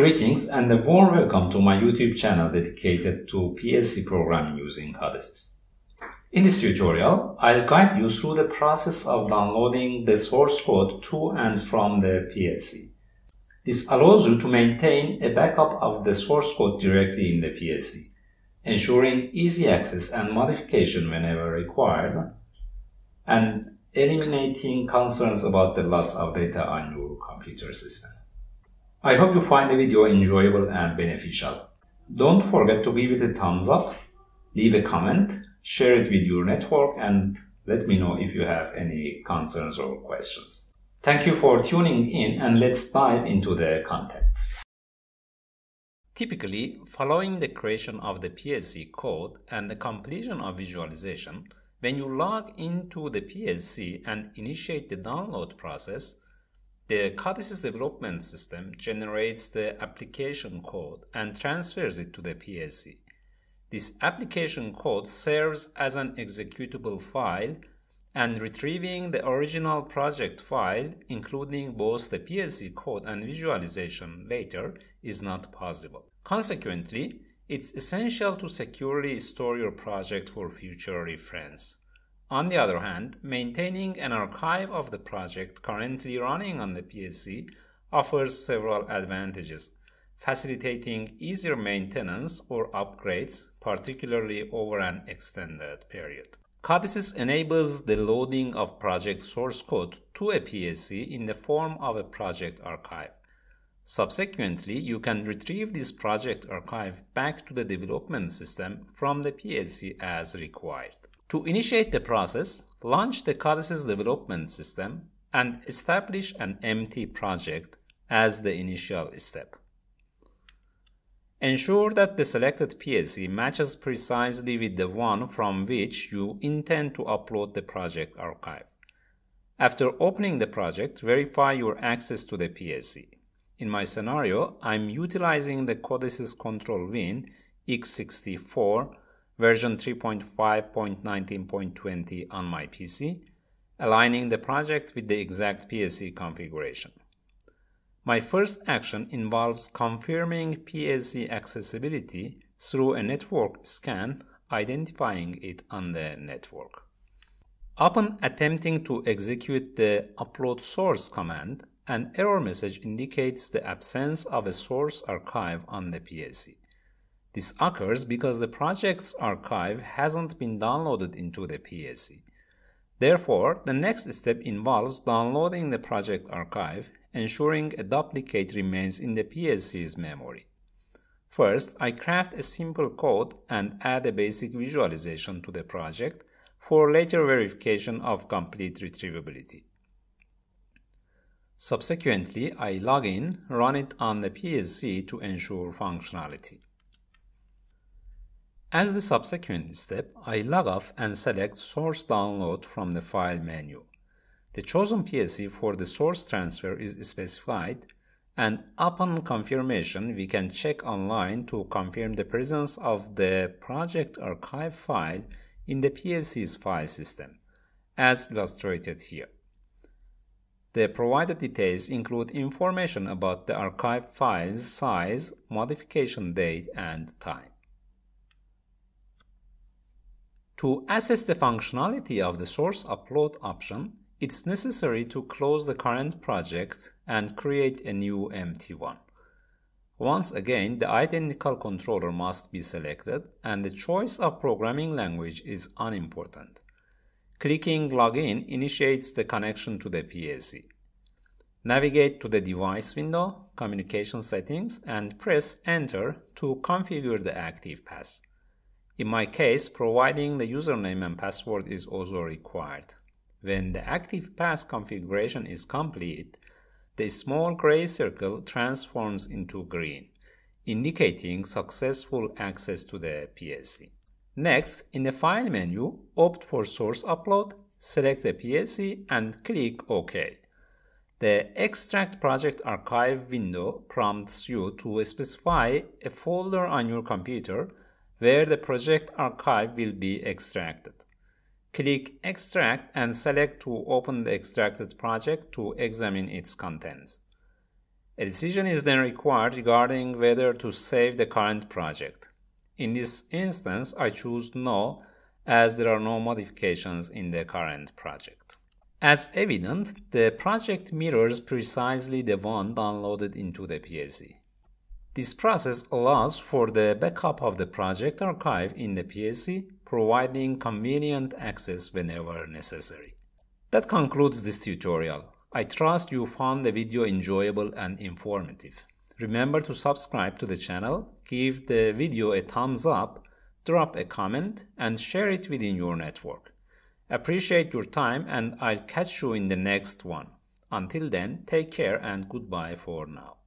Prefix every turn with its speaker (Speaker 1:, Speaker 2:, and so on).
Speaker 1: Greetings and a warm welcome to my YouTube channel dedicated to PLC programming using CODESYS. In this tutorial, I'll guide you through the process of downloading the source code to and from the PLC. This allows you to maintain a backup of the source code directly in the PLC, ensuring easy access and modification whenever required, and eliminating concerns about the loss of data on your computer system. I hope you find the video enjoyable and beneficial. Don't forget to give it a thumbs up, leave a comment, share it with your network, and let me know if you have any concerns or questions. Thank you for tuning in and let's dive into the content. Typically, following the creation of the PLC code and the completion of visualization, when you log into the PLC and initiate the download process, the CODESYS development system generates the application code and transfers it to the PLC. This application code serves as an executable file and retrieving the original project file, including both the PLC code and visualization later, is not possible. Consequently, it's essential to securely store your project for future reference. On the other hand, maintaining an archive of the project currently running on the PLC offers several advantages, facilitating easier maintenance or upgrades, particularly over an extended period. CODESYS enables the loading of project source code to a PLC in the form of a project archive. Subsequently, you can retrieve this project archive back to the development system from the PLC as required. To initiate the process, launch the CODESYS development system and establish an empty project as the initial step. Ensure that the selected PSC matches precisely with the one from which you intend to upload the project archive. After opening the project, verify your access to the PSC. In my scenario, I'm utilizing the CODESYS Control Win x64 version 3.5.19.20 on my PC, aligning the project with the exact PLC configuration. My first action involves confirming PLC accessibility through a network scan, identifying it on the network. Upon attempting to execute the upload source command, an error message indicates the absence of a source archive on the PLC. This occurs because the project's archive hasn't been downloaded into the PLC. Therefore, the next step involves downloading the project archive, ensuring a duplicate remains in the PLC's memory. First, I craft a simple code and add a basic visualization to the project for later verification of complete retrievability. Subsequently, I log in, run it on the PLC to ensure functionality. As the subsequent step, I log off and select Source Download from the File menu. The chosen PLC for the source transfer is specified, and upon confirmation, we can check online to confirm the presence of the project archive file in the PLC's file system, as illustrated here. The provided details include information about the archive file's size, modification date, and time. To assess the functionality of the source upload option, it's necessary to close the current project and create a new empty one. Once again, the identical controller must be selected and the choice of programming language is unimportant. Clicking Login initiates the connection to the PLC. Navigate to the device window, communication settings, and press Enter to configure the active path. In my case, providing the username and password is also required. When the active path configuration is complete, the small gray circle transforms into green, indicating successful access to the PLC. Next, in the File menu, opt for Source Upload, select the PLC and click OK. The Extract Project Archive window prompts you to specify a folder on your computer where the project archive will be extracted. Click Extract and select to open the extracted project to examine its contents. A decision is then required regarding whether to save the current project. In this instance, I choose no as there are no modifications in the current project. As evident, the project mirrors precisely the one downloaded into the PLC. This process allows for the backup of the project archive in the PLC, providing convenient access whenever necessary. That concludes this tutorial. I trust you found the video enjoyable and informative. Remember to subscribe to the channel, give the video a thumbs up, drop a comment, and share it within your network. Appreciate your time and I'll catch you in the next one. Until then, take care and goodbye for now.